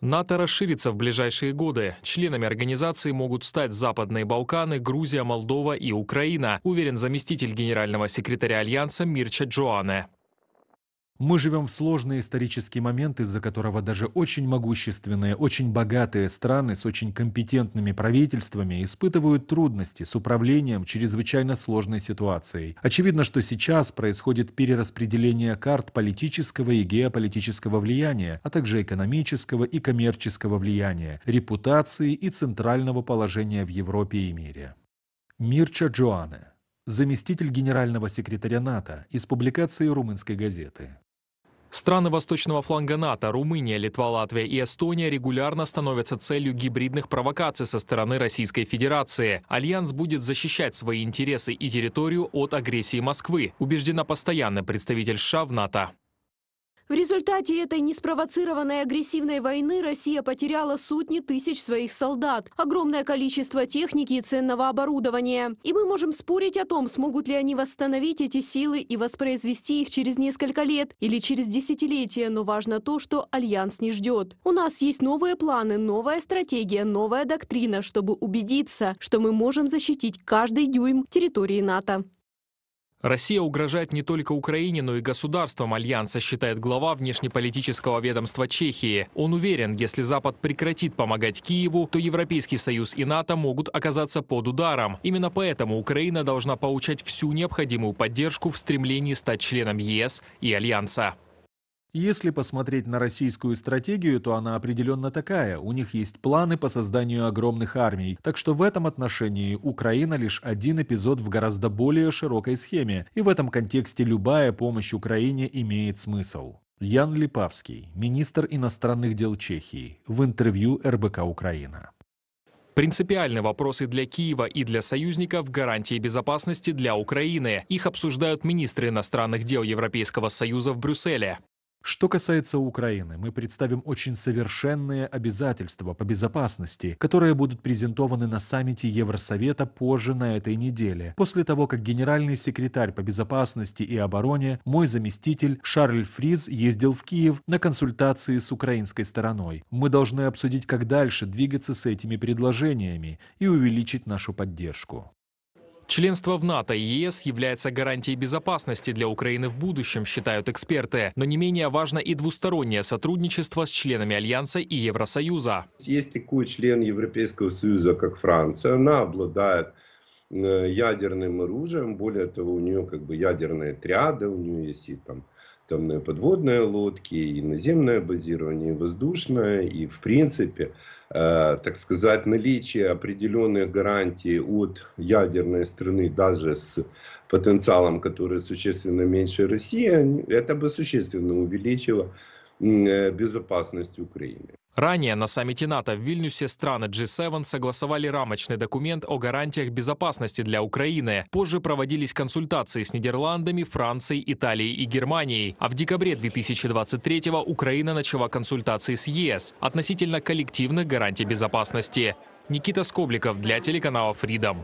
НАТО расширится в ближайшие годы. Членами организации могут стать Западные Балканы, Грузия, Молдова и Украина, уверен заместитель генерального секретаря Альянса Мирча Джоане. Мы живем в сложный исторический момент, из-за которого даже очень могущественные, очень богатые страны с очень компетентными правительствами испытывают трудности с управлением чрезвычайно сложной ситуацией. Очевидно, что сейчас происходит перераспределение карт политического и геополитического влияния, а также экономического и коммерческого влияния, репутации и центрального положения в Европе и мире. Мирча Джоане, заместитель генерального секретаря НАТО из публикации румынской газеты. Страны восточного фланга НАТО, Румыния, Литва, Латвия и Эстония регулярно становятся целью гибридных провокаций со стороны Российской Федерации. Альянс будет защищать свои интересы и территорию от агрессии Москвы, убеждена постоянный представитель США в НАТО. В результате этой неспровоцированной агрессивной войны Россия потеряла сотни тысяч своих солдат, огромное количество техники и ценного оборудования. И мы можем спорить о том, смогут ли они восстановить эти силы и воспроизвести их через несколько лет или через десятилетия, но важно то, что Альянс не ждет. У нас есть новые планы, новая стратегия, новая доктрина, чтобы убедиться, что мы можем защитить каждый дюйм территории НАТО. Россия угрожает не только Украине, но и государствам Альянса, считает глава внешнеполитического ведомства Чехии. Он уверен, если Запад прекратит помогать Киеву, то Европейский Союз и НАТО могут оказаться под ударом. Именно поэтому Украина должна получать всю необходимую поддержку в стремлении стать членом ЕС и Альянса. Если посмотреть на российскую стратегию, то она определенно такая. У них есть планы по созданию огромных армий. Так что в этом отношении Украина лишь один эпизод в гораздо более широкой схеме. И в этом контексте любая помощь Украине имеет смысл. Ян Липавский, министр иностранных дел Чехии, в интервью РБК «Украина». Принципиальны вопросы для Киева и для союзников гарантии безопасности для Украины. Их обсуждают министры иностранных дел Европейского Союза в Брюсселе. Что касается Украины, мы представим очень совершенные обязательства по безопасности, которые будут презентованы на саммите Евросовета позже на этой неделе, после того, как генеральный секретарь по безопасности и обороне, мой заместитель Шарль Фриз ездил в Киев на консультации с украинской стороной. Мы должны обсудить, как дальше двигаться с этими предложениями и увеличить нашу поддержку. Членство в НАТО и ЕС является гарантией безопасности для Украины в будущем, считают эксперты. Но не менее важно и двустороннее сотрудничество с членами Альянса и Евросоюза. Есть такой член Европейского Союза, как Франция. Она обладает э, ядерным оружием, более того, у нее как бы ядерные отряды, у нее есть и там атомные подводные лодки, и наземное базирование, и воздушное, и в принципе, э, так сказать, наличие определенных гарантий от ядерной страны, даже с потенциалом, который существенно меньше России, это бы существенно увеличило э, безопасность Украины. Ранее на саммите НАТО в Вильнюсе страны G7 согласовали рамочный документ о гарантиях безопасности для Украины. Позже проводились консультации с Нидерландами, Францией, Италией и Германией. А в декабре 2023 Украина начала консультации с ЕС относительно коллективных гарантий безопасности. Никита Скобликов для телеканала Freedom.